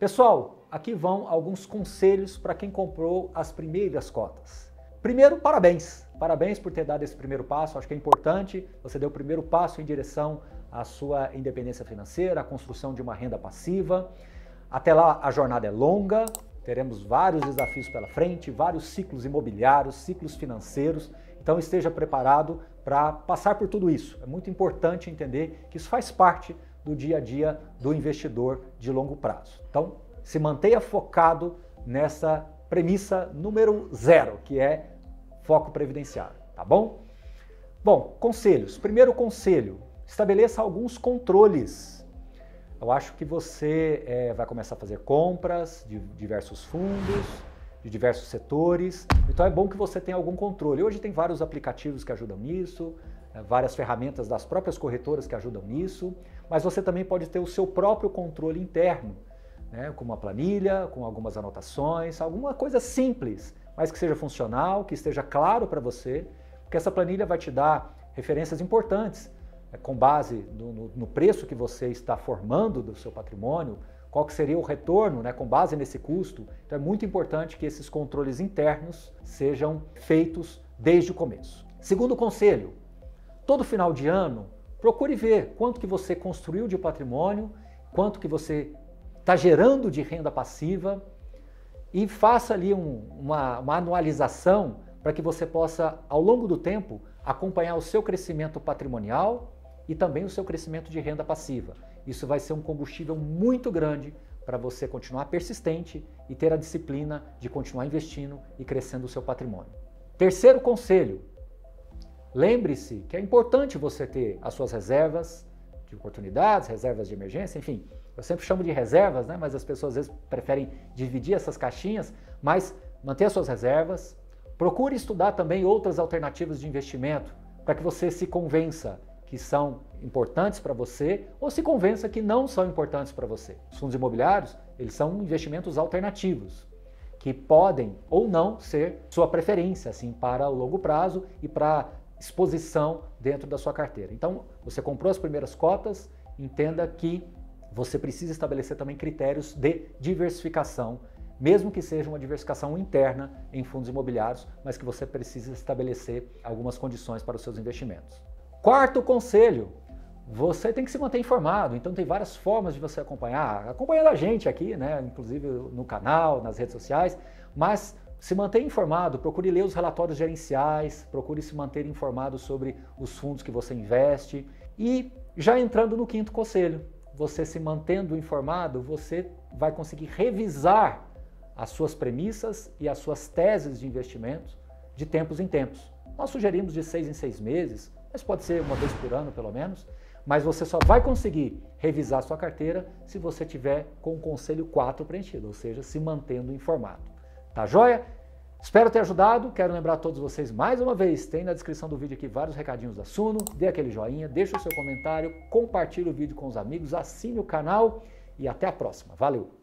Pessoal, aqui vão alguns conselhos para quem comprou as primeiras cotas. Primeiro, parabéns. Parabéns por ter dado esse primeiro passo. Acho que é importante. Você deu o primeiro passo em direção à sua independência financeira, à construção de uma renda passiva. Até lá, a jornada é longa. Teremos vários desafios pela frente, vários ciclos imobiliários, ciclos financeiros. Então esteja preparado para passar por tudo isso. É muito importante entender que isso faz parte do dia a dia do investidor de longo prazo. Então, se mantenha focado nessa premissa número zero, que é foco previdenciário, tá bom? Bom, conselhos. Primeiro conselho, estabeleça alguns controles. Eu acho que você é, vai começar a fazer compras de diversos fundos, de diversos setores. Então é bom que você tenha algum controle. Hoje tem vários aplicativos que ajudam nisso, várias ferramentas das próprias corretoras que ajudam nisso, mas você também pode ter o seu próprio controle interno, né, com uma planilha, com algumas anotações, alguma coisa simples, mas que seja funcional, que esteja claro para você, porque essa planilha vai te dar referências importantes, né, com base no, no, no preço que você está formando do seu patrimônio, qual que seria o retorno né, com base nesse custo. Então é muito importante que esses controles internos sejam feitos desde o começo. Segundo conselho, todo final de ano, procure ver quanto que você construiu de patrimônio, quanto que você está gerando de renda passiva e faça ali um, uma, uma anualização para que você possa, ao longo do tempo, acompanhar o seu crescimento patrimonial e também o seu crescimento de renda passiva. Isso vai ser um combustível muito grande para você continuar persistente e ter a disciplina de continuar investindo e crescendo o seu patrimônio. Terceiro conselho: lembre-se que é importante você ter as suas reservas de oportunidades, reservas de emergência, enfim. Eu sempre chamo de reservas, né? mas as pessoas às vezes preferem dividir essas caixinhas, mas manter as suas reservas. Procure estudar também outras alternativas de investimento para que você se convença que são importantes para você ou se convença que não são importantes para você. Os fundos imobiliários, eles são investimentos alternativos que podem ou não ser sua preferência assim para o longo prazo e para exposição dentro da sua carteira. Então, você comprou as primeiras cotas, entenda que você precisa estabelecer também critérios de diversificação, mesmo que seja uma diversificação interna em fundos imobiliários, mas que você precisa estabelecer algumas condições para os seus investimentos. Quarto conselho, você tem que se manter informado, então tem várias formas de você acompanhar, acompanhando a gente aqui, né, inclusive no canal, nas redes sociais, mas se mantenha informado, procure ler os relatórios gerenciais, procure se manter informado sobre os fundos que você investe e já entrando no quinto conselho, você se mantendo informado, você vai conseguir revisar as suas premissas e as suas teses de investimentos de tempos em tempos. Nós sugerimos de seis em seis meses, mas pode ser uma vez por ano pelo menos. Mas você só vai conseguir revisar sua carteira se você tiver com o conselho 4 preenchido, ou seja, se mantendo informado. Tá joia? Espero ter ajudado. Quero lembrar a todos vocês mais uma vez, tem na descrição do vídeo aqui vários recadinhos da Suno. Dê aquele joinha, deixe o seu comentário, compartilhe o vídeo com os amigos, assine o canal e até a próxima. Valeu!